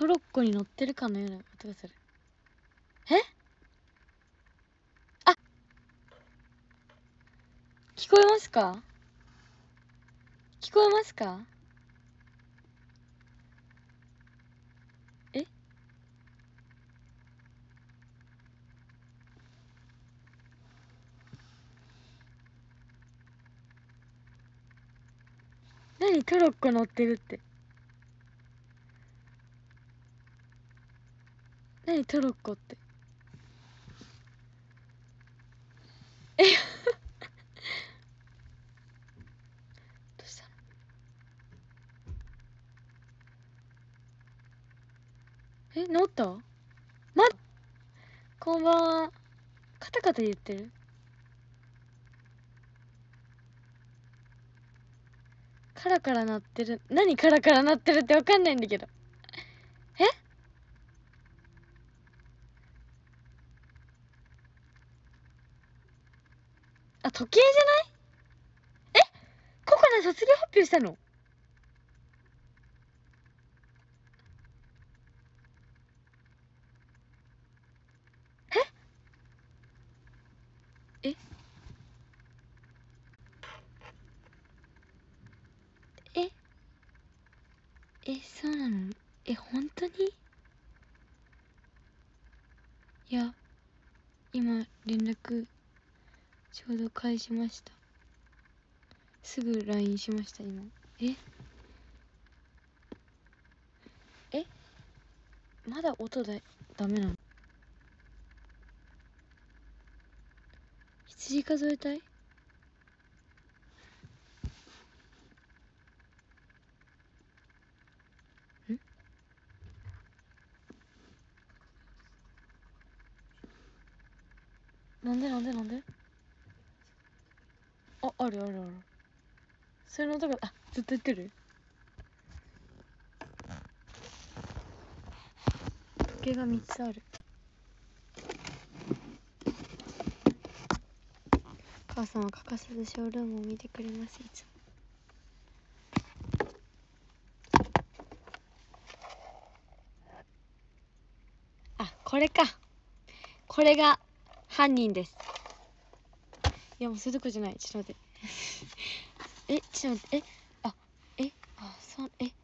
トロッコに乗ってるかのような音がする。え？あ！聞こえますか？聞こえますか？え？何？トロッコ乗ってるって。何トロッコって。え どうしたの？え乗った？まこんばんは。カタカタ言ってる？カラカラ鳴ってる。何カラカラ鳴ってるってわかんないんだけどえあ時計じゃない？え？ココナ卒業発表したの？え？え？え？えそうなの？え本当に？いや今連絡ちょうど返しました。すぐ LINE しました今。え？え？まだ音だダメなの？羊数えたいんなんでなんでなんであるあるある。それの音があずっと言ってる。時計が3つある。母さんは欠かさずショールームを見てくれますいつも。あこれか。これが犯人です。いやもうそういうとこじゃない。ちょっと待って。えちょっと待ってえあえあそうえ。ちょっ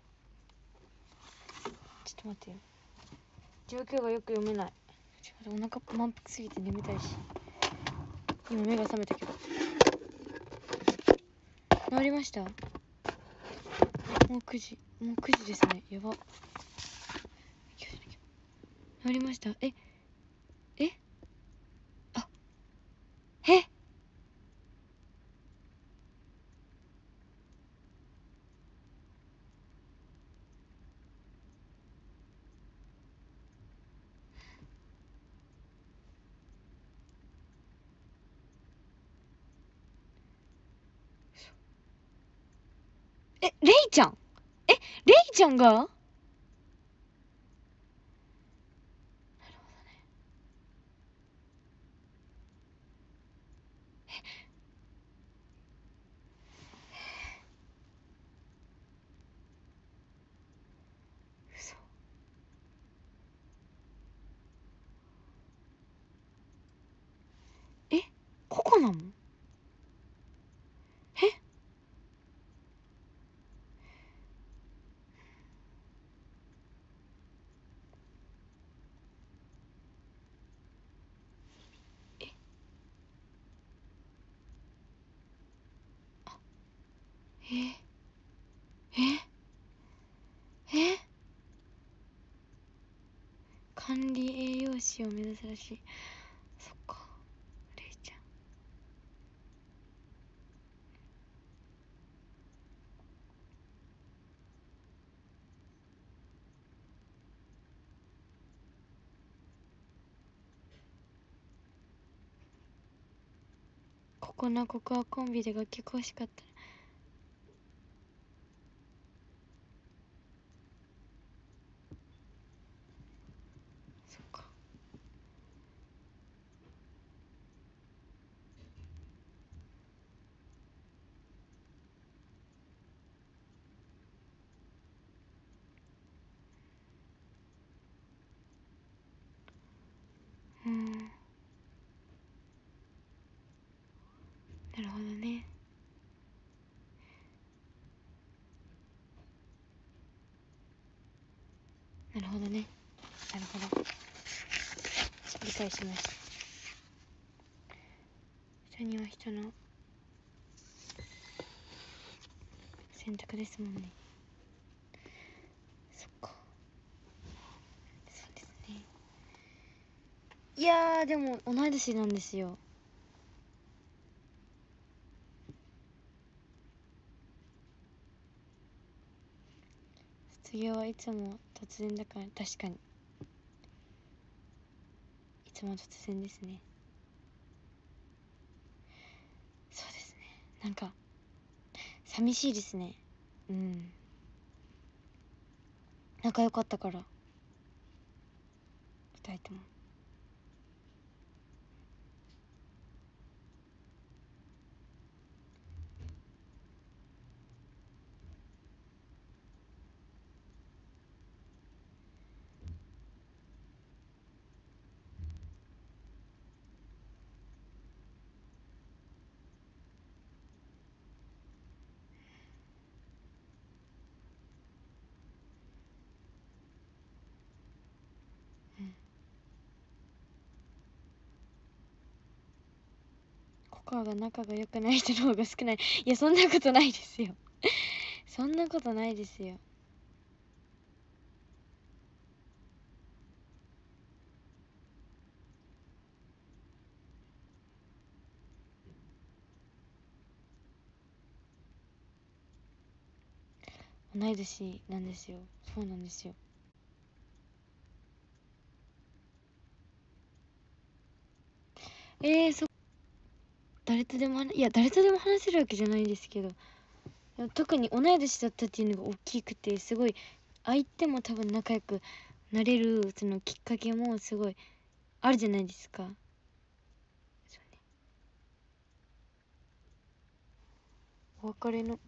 と待ってよ。状況がよく読めない。ちょっと待ってお腹満腹すぎて眠たいし。今目が覚めたけど。治りました？もう9時。もう9時ですね。やば。治りました？ええあええ、レイちゃんえ、レイちゃんが？なるほどね。え、嘘。え、ココなのええええ管理栄養士を目指すらしい。そっかレイちゃん。ここなここはコンビで楽曲欲しかったらそっかほどね。なるほど。理解しました。人には人の選択ですもんね。そっか。そうですね。いやでも同い年なんですよ。卒業はいつも突然だから確かに。いつも突然ですね。そうですね。なんか寂しいですね。うん。仲良かったから。二人とも。コアが仲が良くない人の方が少ない。いやそんなことないですよ。そんなことないですよ。同い年なんですよ。そうなんですよ。えー、そ誰とでもいや誰とでも話せるわけじゃないですけど特に同い年だったっていうのが大きくてすごい相手も多分仲良くなれるそのきっかけもすごいあるじゃないですか。ね、お別れの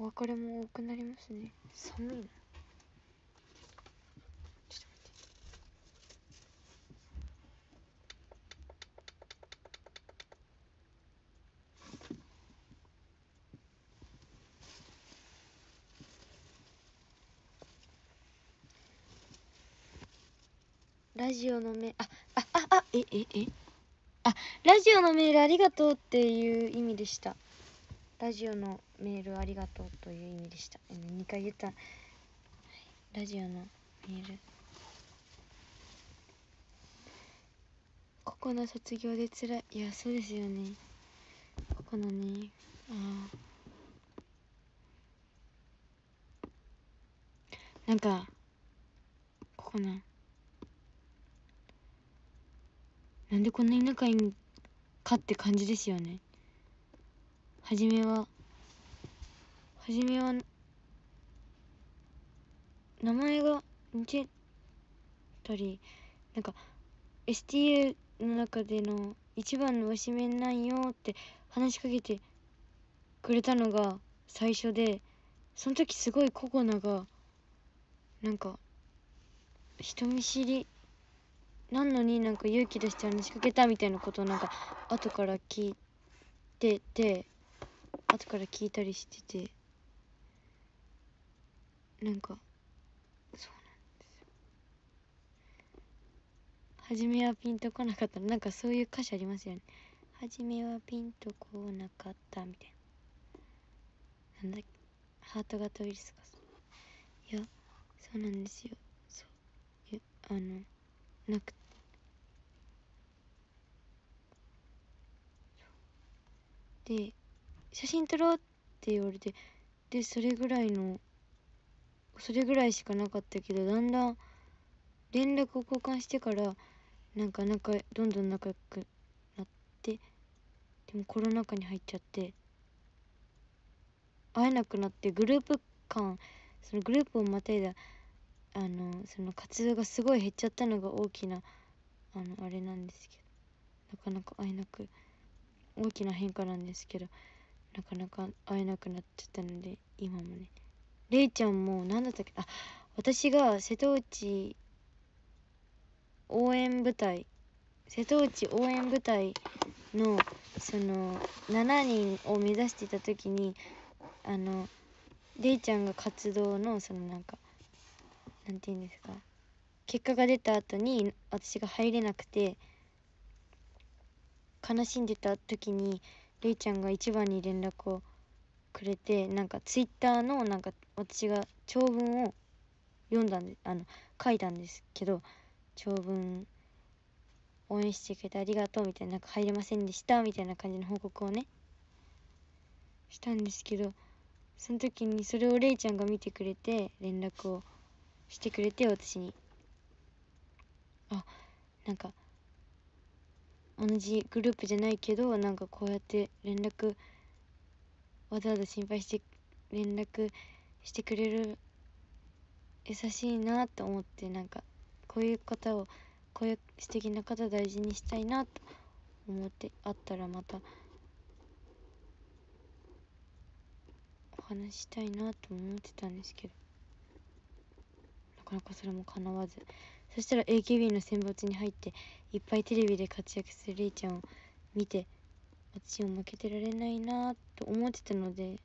お別れも多くなりますね寒いな。ラジオのメああああえええ。あラジオのメールありがとうっていう意味でした。ラジオのメールありがとうという意味でした。2回言った、ラジオのメール。ここの卒業でつらい。いやそうですよね。ここのね。ああなんかここななんでこんなに仲いいんかって感じですよね。初めは初めは名前が似てたりなんか STA の中での一番の推しメンなんよって話しかけてくれたのが最初でその時すごいココナがなんか人見知りなのになんか勇気出して話しかけたみたいなことをなんか後から聞いてて後から聞いたりしててなんかそうなんですよ。初めはピンとこなかった。なんかそういう歌詞ありますよね。初めはピンとこなかったみたいな。なんだっけ？ハート型ウイルスかいやそうなんですよ。そう。いやあのなくで写真撮ろうって言われてでそれぐらいのそれぐらいしかなかったけどだんだん連絡を交換してからなんか仲どんどん仲良くなってでもコロナ禍に入っちゃって会えなくなってグループ間そのグループをまたいだあのその活動がすごい減っちゃったのが大きなあのあれなんですけどなかなか会えなく大きな変化なんですけどなかなか会えなくなっちゃったので今もね。れいちゃんも何だったっけ？あ私が瀬戸内応援部隊瀬戸内応援部隊のその7人を目指していた時にあのれいちゃんが活動のそのなんかなんて言うんですか？結果が出た後に私が入れなくて悲しんでた時にれいちゃんが一番に連絡をくれてなんかツイッターのなんか私が長文を読んだんであの書いたんですけど長文応援してくれてありがとうみたいななんか入れませんでしたみたいな感じの報告をねしたんですけどその時にそれをれいちゃんが見てくれて連絡をしてくれて私に。あなんか同じグループじゃないけどなんかこうやって連絡わざわざ心配して連絡してくれる優しいなと思ってなんかこういう方をこういう素敵な方大事にしたいなと思ってあったらまたお話ししたいなと思ってたんですけどなかなかそれも叶わず。そしたら AKB の選抜に入っていっぱいテレビで活躍するレイちゃんを見て私も負けてられないなと思ってたので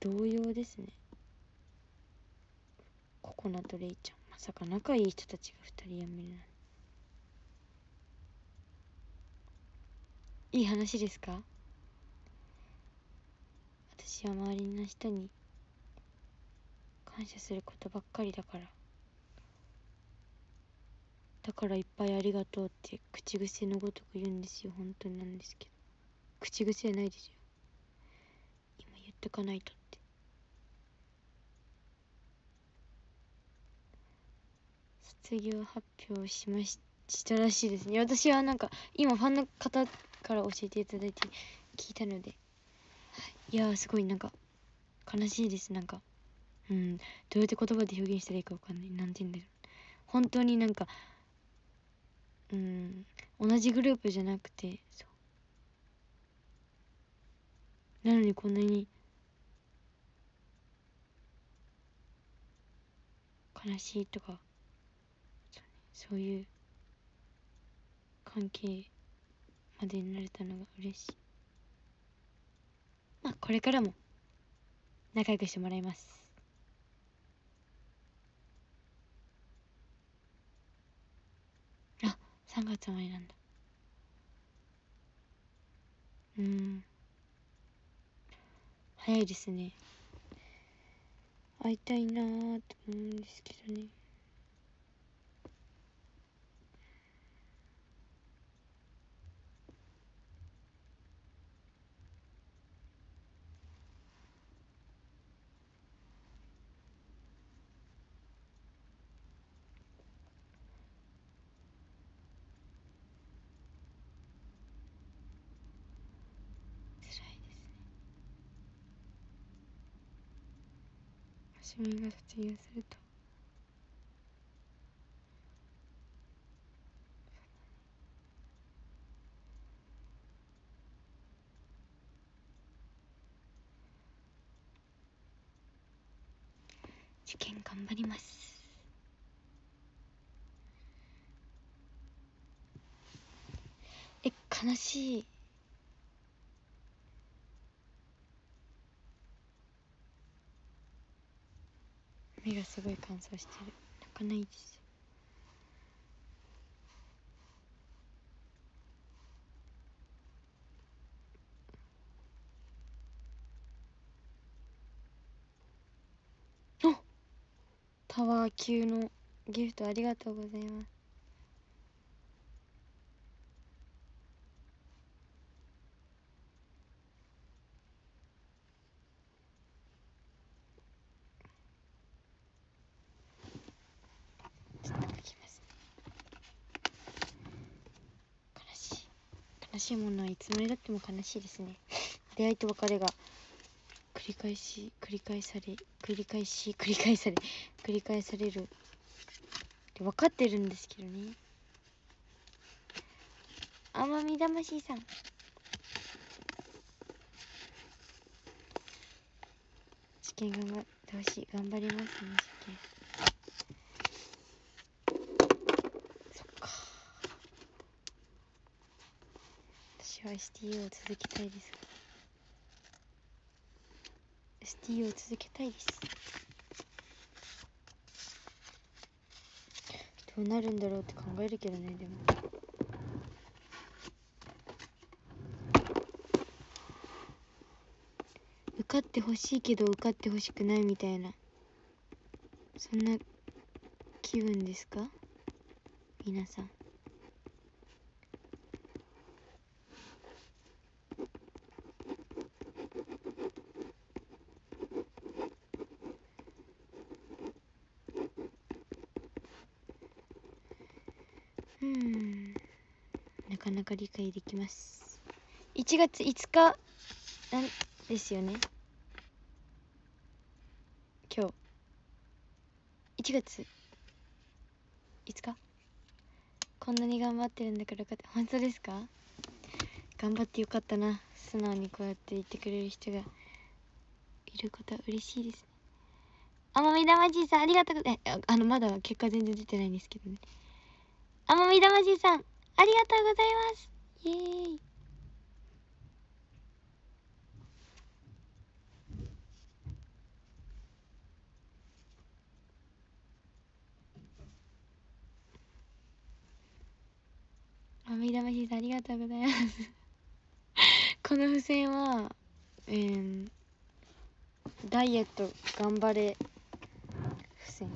同様ですね。ココナとレイちゃん。まさか仲いい人たちが2人辞めるなんて。いい話ですか？私は周りの人に感謝することばっかりだから。だからいっぱいありがとうって口癖のごとく言うんですよ。本当になんですけど。口癖ないですよ。今言っとかないとって。卒業発表しまししたらしいですね。私はなんか今ファンの方から教えていただいて聞いたので、はい、いやすごいなんか悲しいです。なんかうん。どうやって言葉で表現したらいいかわかんない。なんて言うんだろう。本当になんかうん。同じグループじゃなくてそう。なのにこんなに悲しいとかそういう関係までになれたのが嬉しい。まあこれからも仲良くしてもらいますあ3月終わりなんだ。うん。早いですね。会いたいなーと思うんですけどね辛いですね趣味が卒業すると。受験頑張ります。え悲しい。すごい乾燥してる。泣かないです。タワー級のギフトありがとうございますちょっと書きますね悲しい悲しいものはいつまでたっても悲しいですね。出会いと別れが繰り返し繰り返され繰り返し繰り返され繰り返される。って分かってるんですけどね。奄美魂さん。試験頑張ってほしい頑張りますね試験そっか私は STU を続けたいです。ST を続けたいです。どうなるんだろうって考えるけどねでも。受かってほしいけど受かってほしくないみたいな。そんな気分ですか？皆さんなかなか理解できます。1月5日なんですよね。今日。1月5日？こんなに頑張ってるんだからよかった本当ですか？頑張ってよかったな。素直にこうやって言ってくれる人が。いることは嬉しいですね。甘みだまじいさんありがとう。ございますあのまだ結果全然出てないんですけどね。甘みだまじいさんありがとうございます。イエーイ。あみだましさんありがとうございます。この付箋はえー、ダイエット頑張れ付箋。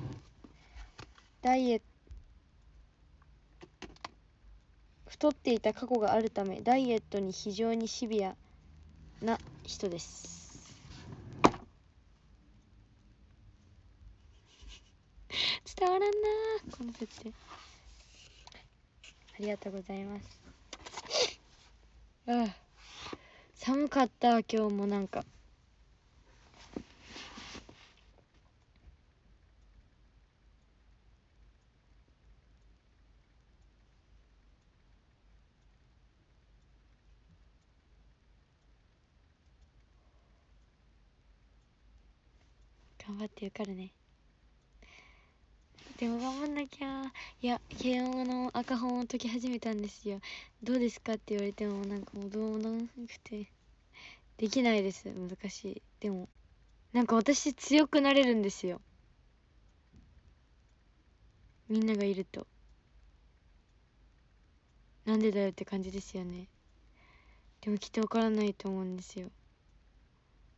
ダイエット太っていた過去があるためダイエットに非常にシビアな人です。伝わらんなこの設定。ありがとうございます。ああ寒かった今日もなんか。頑張って受かるね。でも頑張んなきゃ。いや慶応の赤本を解き始めたんですよ。どうですかって言われてもなんかもうどうもなくて。できないです。難しい。でもなんか私強くなれるんですよ。みんながいると。なんでだよって感じですよね。でもきっとわからないと思うんですよ。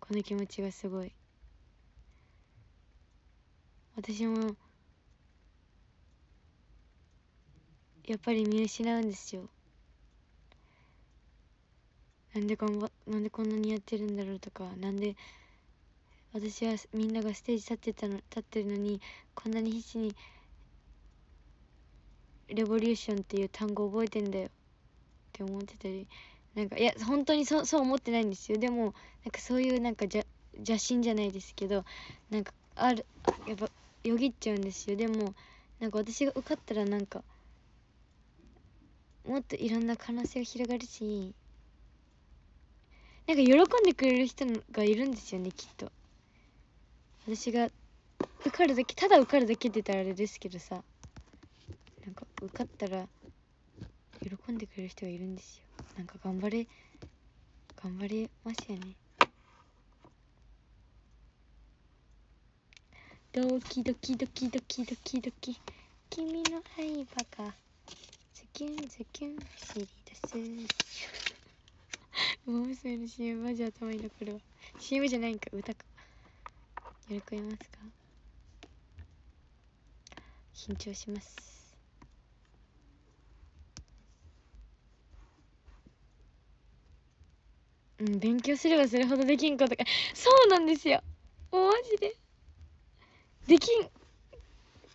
この気持ちがすごい。私もやっぱり見失うんですよ。なんで頑張なんでこんなにやってるんだろうとかなんで私はみんながステージ立ってたの立ってるのにこんなに必死にレボリューションっていう単語覚えてんだよって思ってたりなんかいや本当にそうそう思ってないんですよ。でもなんかそういうなんかじゃ邪心じゃないですけどなんかあるやっぱよぎっちゃうんですよ。でもなんか私が受かったらなんかもっといろんな可能性が広がるしなんか喜んでくれる人がいるんですよねきっと。私が受かるだけただ受かるだけって言ったらあれですけどさなんか受かったら喜んでくれる人がいるんですよ。なんか頑張れ頑張れますよね。ドキドキドキドキドキドキ。君の愛バカズキュンズキュン走り出す。モー娘の CM マジ頭に残るわ。CM じゃないんか歌か。喜びますか？緊張します。うん勉強すればするほどできんことが。そうなんですよ。もうマジで。できんこ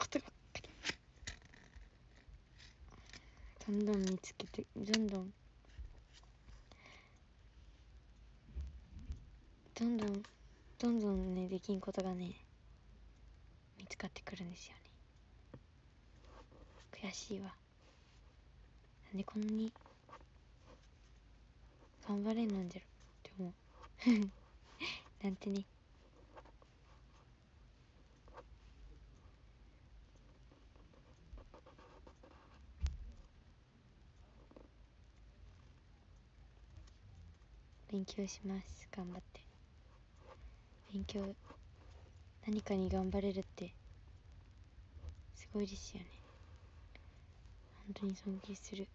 とばっかりどんどん見つけてどんどんどんどんどんどんねできんことがね見つかってくるんですよね。悔しいわ。なんでこんなに頑張れんなんじゃろって思う。なんてね。勉強します。頑張って。勉強何かに頑張れるってすごいですよね。本当に尊敬する。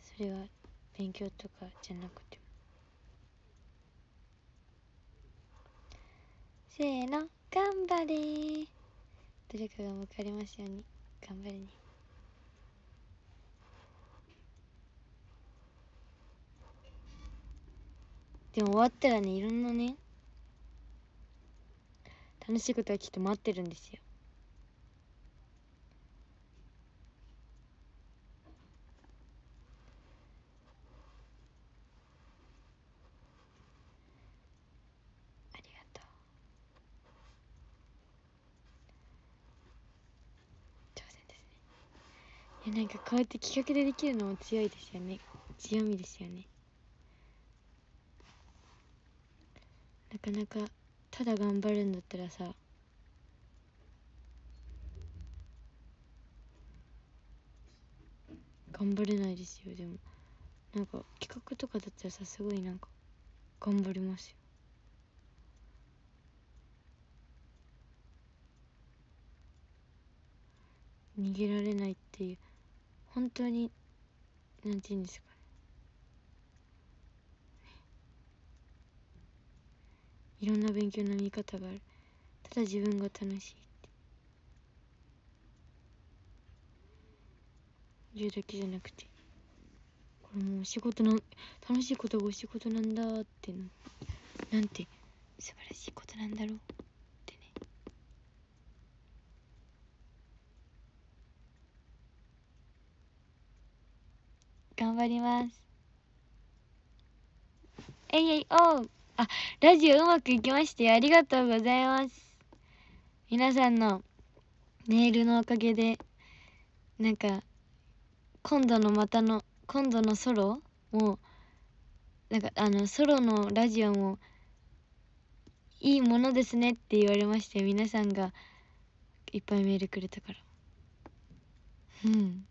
それは勉強とかじゃなくても。せーの頑張れどれかが報かれますように。頑張れね。でも終わったらねいろんなね楽しいことがきっと待ってるんですよ。ありがとう。挑戦ですね。いやなんかこうやって企画でできるのも強いですよね。強みですよね。なかなかただ頑張るんだったらさ頑張れないですよ。でもなんか企画とかだったらさすごいなんか頑張りますよ。逃げられないっていう本当になんて言うんですか。いろんな勉強の見方がある。ただ自分が楽しいって。いうだけじゃなくて。これもう仕事なん楽しいことがお仕事なんだってななんて素晴らしいことなんだろうってね。頑張ります。えいえいおう。あラジオうまくいきましたよありがとうございます。皆さんのメールのおかげでなんか今度のまたの今度のソロもなんかあのソロのラジオもいいものですねって言われまして皆さんがいっぱいメールくれたから。うん。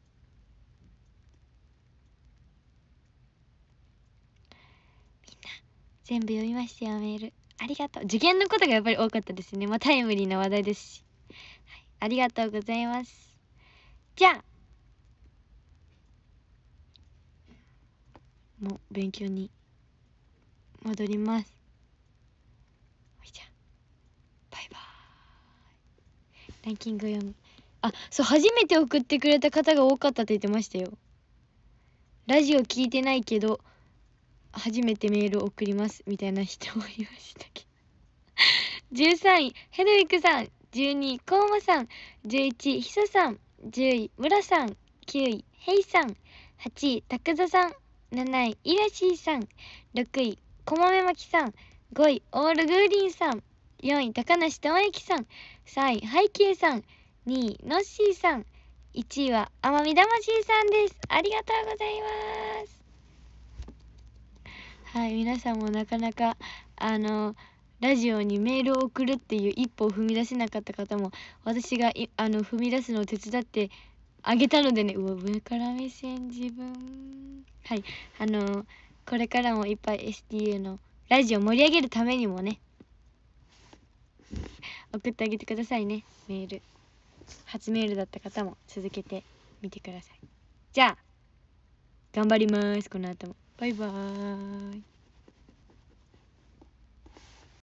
全部読みましたよメール。ありがとう。受験のことがやっぱり多かったですね。まあタイムリーな話題ですし、はい、ありがとうございます。じゃあ。もう勉強に戻ります。ほいじゃバイバーイ。ランキング読みあそう初めて送ってくれた方が多かったって言ってましたよ。ラジオ聞いてないけど初めてメールを送りますみたいな人もいましたけど。13位ヘドウィクさん12位コウマさん11位ヒサさん10位村さん9位ヘイさん8位タクザさん7位イラシーさん6位こまめまきさん5位オールグーリンさん4位高梨智之さん3位ハイキューさん2位ノッシーさん1位は奄美魂さんです。ありがとうございます。はい皆さんもなかなかあのラジオにメールを送るっていう一歩を踏み出せなかった方も私があの踏み出すのを手伝ってあげたのでね。うわ上から目線自分。はいあのこれからもいっぱい STA のラジオ盛り上げるためにもね送ってあげてくださいね。メール。初メールだった方も続けてみてください。じゃあ頑張ります。この後も。バイバーイ。